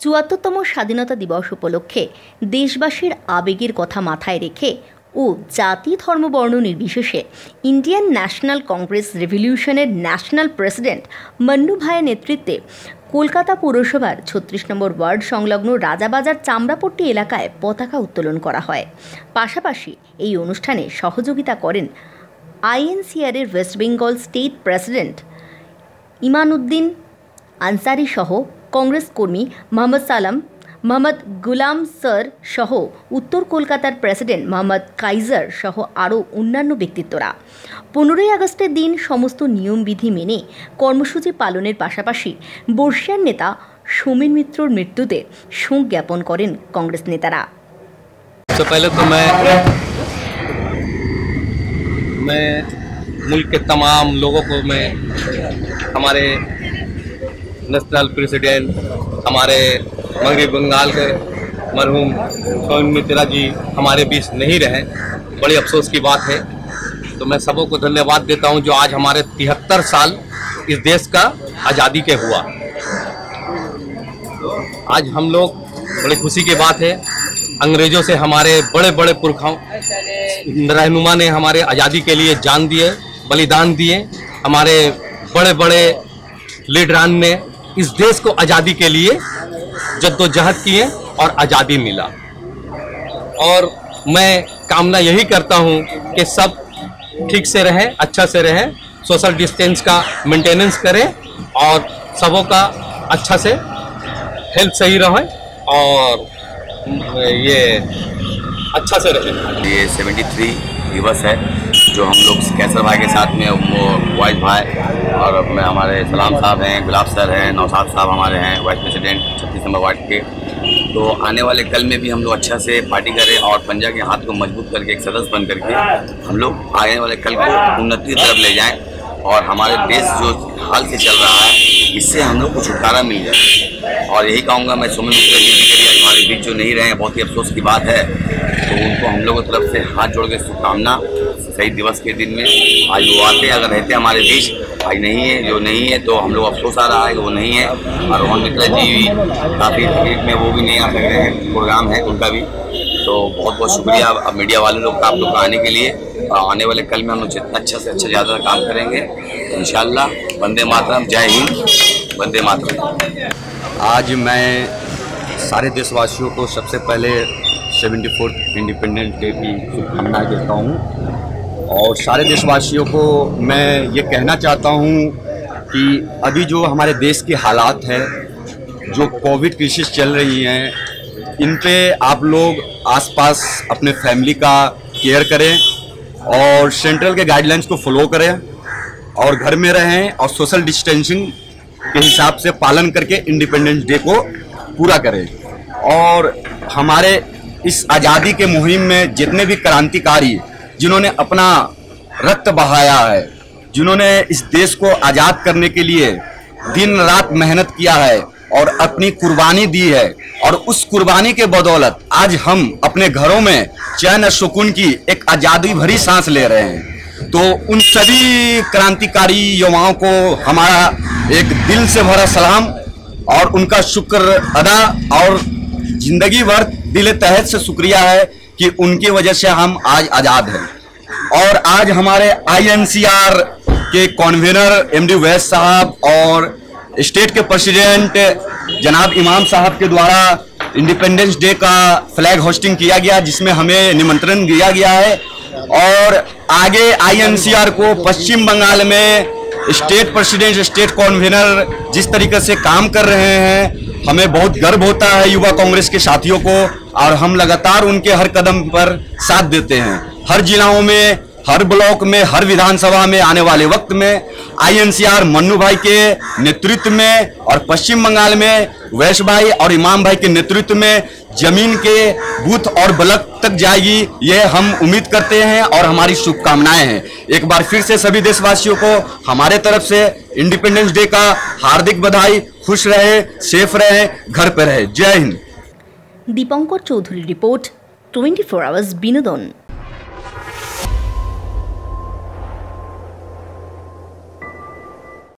চুয়াত্তরতম স্বাধীনতা দিবস উপলক্ষে দেশবাসীর আবেগের কথা মাথায় রেখে ও জাতি ধর্ম বর্ণ নির্বিশেষে ইন্ডিয়ান ন্যাশনাল কংগ্রেস রেভলিউশনের ন্যাশনাল প্রেসিডেন্ট মন্নু ভাইয়ের নেতৃত্বে কলকাতা পৌরসভার ছত্রিশ নম্বর ওয়ার্ড সংলগ্ন রাজাবাজার চামড়াপট্টি এলাকায় পতাকা উত্তোলন করা হয়। পাশাপাশি এই অনুষ্ঠানে সহযোগিতা করেন আইএনসিআরের West Bengal state president Imanuddin Ansari সহ কংগ্রেস কর্মী মোহাম্মদ সালাম মোহাম্মদ গুলাম স্যার সহ উত্তর কলকাতার প্রেসিডেন্ট মোহাম্মদ কাইজার সহ আরও অন্যান্য ব্যক্তিত্বরা পনেরোই আগস্টের দিন সমস্ত নিয়মবিধি মেনে কর্মসূচি পালনের পাশাপাশি বর্ষিয়ার নেতা সমীর মিত্রর মৃত্যুতে শোক জ্ঞাপন করেন কংগ্রেস নেতারা सबसे पहले तो मैं मैं मुल्क के तमाम लोगों को मैं हमारे नेशनल प्रेसिडेंट हमारे मगरबी बंगाल के मरहूम सोन मित्रा जी हमारे बीच नहीं रहे। बड़ी अफसोस की बात है। तो मैं सबों को धन्यवाद देता हूँ जो आज हमारे तिहत्तर साल इस देश का आज़ादी के हुआ। आज हम लोग बड़ी खुशी की बात है। अंग्रेज़ों से हमारे बड़े बड़े पुरखाओं, रहनुमा ने हमारे आज़ादी के लिए जान दिए, बलिदान दिए। हमारे बड़े बड़े लीडरान ने इस देश को आज़ादी के लिए जद्दोजहद किए और आज़ादी मिला। और मैं कामना यही करता हूँ कि सब ठीक से रहें अच्छा से रहें, सोशल डिस्टेंस का मेंटेनेंस करें और सबों का अच्छा से हेल्थ सही रहें और ये अच्छा से रहें। ये 73 दिवस है। जो हम लोग कैसर भाई के साथ में, वो वाइस भाई और मैं, हमारे सलाम साहब हैं, गुलाब सर हैं, नौसाद साहब हमारे हैं, वाइस प्रेसिडेंट छत्तीस नंबर वार्ड के। तो आने वाले कल में भी हम लोग अच्छा से पार्टी करें और पंजा के हाथ को मज़बूत करके, एक सदस्य बन करके हम लोग आने वाले कल को उन्नति तरफ़ ले जाएँ और हमारे देश जो हाल से चल रहा है, इससे हम लोग को छुटकारा मिल जाए। और यही कहूँगा मैं मिश्रा जी के लिए, हमारे बीच जो नहीं रहे हैं बहुत ही अफसोस की बात है। तो उनको हम लोगों तरफ़ से हाथ जोड़ के शुभकामना शहीद दिवस के दिन में आज वो आते अगर रहते हमारे बीच आज नहीं है, जो नहीं है तो हम लोग अफसोस आ रहा है कि वो नहीं है। और रोहन मित्रा जी भी काफ़ी तकलीफ़ में, वो भी नहीं आ सक रहे हैं प्रोग्राम है, उनका भी। तो बहुत बहुत शुक्रिया अब मीडिया वाले लोग का आप लोग आने के लिए। और आने वाले कल में हम लोग जितना अच्छा से अच्छा ज़्यादा काम करेंगे इन वंदे मातरम, जय हिंद। वंदे मातरम। आज मैं सारे देशवासियों को सबसे पहले सेवेंटी फोर्थ इंडिपेंडेंस डे की शुभकामनाएँ देता हूँ। और सारे देशवासियों को मैं ये कहना चाहता हूँ कि अभी जो हमारे देश के हालात है, जो कोविड क्रिसिस चल रही हैं, इन पे आप लोग आसपास अपने फैमिली का केयर करें और सेंट्रल के गाइडलाइंस को फॉलो करें और घर में रहें और सोशल डिस्टेंसिंग के हिसाब से पालन करके इंडिपेंडेंस डे को पूरा करें। और हमारे इस आज़ादी के मुहिम में जितने भी क्रांतिकारी जिन्होंने अपना रक्त बहाया है, जिन्होंने इस देश को आज़ाद करने के लिए दिन रात मेहनत किया है और अपनी कुर्बानी दी है और उस कुर्बानी के बदौलत आज हम अपने घरों में चैन सुकून की एक आज़ादी भरी सांस ले रहे हैं। तो उन सभी क्रांतिकारी युवाओं को हमारा एक दिल से भरा सलाम और उनका शुक्र अदा और ज़िंदगी भर दिल तहत से शुक्रिया है। कि उनकी वजह से हम आज आज़ाद हैं। और आज हमारे आईएनसीआर के कॉन्वेनर एमडी वैस साहब और स्टेट के प्रेसिडेंट जनाब इमाम साहब के द्वारा इंडिपेंडेंस डे का फ्लैग होस्टिंग किया गया, जिसमें हमें निमंत्रण दिया गया है। और आगे आईएनसीआर को पश्चिम बंगाल में स्टेट प्रेसिडेंट स्टेट कॉन्वेनर जिस तरीके से काम कर रहे हैं हमें बहुत गर्व होता है युवा कांग्रेस के साथियों को और हम लगातार उनके हर कदम पर साथ देते हैं। हर जिलाओं में, हर ब्लॉक में, हर विधानसभा में आने वाले वक्त में, आईएनसीआर मन्नू भाई के नेतृत्व में और पश्चिम बंगाल में, वैश भाई और इमाम भाई के नेतृत्व में ज़मीन के बूथ और ब्लॉक तक जाएगी ये हम उम्मीद करते हैं और हमारी शुभकामनाएँ हैं। एक बार फिर से सभी देशवासियों को हमारे तरफ़ से इंडिपेंडेंस डे का हार्दिक बधाई खुश रहे सेफ रहे घर पे रहे जय Hind Dipankar Chowdhury report twenty four hours বিনোদন